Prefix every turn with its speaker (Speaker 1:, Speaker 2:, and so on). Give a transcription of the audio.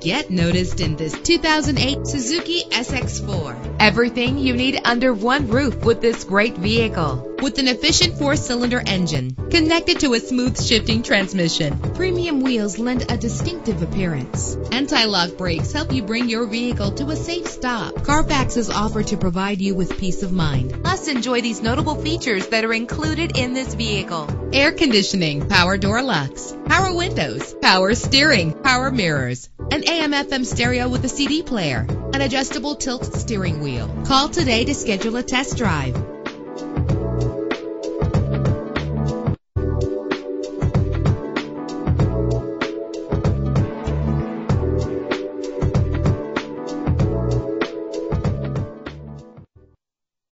Speaker 1: Get noticed in this 2008 Suzuki SX4. Everything you need under one roof with this great vehicle. With an efficient four-cylinder engine connected to a smooth shifting transmission, premium wheels lend a distinctive appearance. Anti-lock brakes help you bring your vehicle to a safe stop. Carfax is offered to provide you with peace of mind. Plus, enjoy these notable features that are included in this vehicle. Air conditioning, power door locks, power windows, power steering, power mirrors, an AM FM stereo with a CD player, an adjustable tilt steering wheel. Call today to schedule a test drive.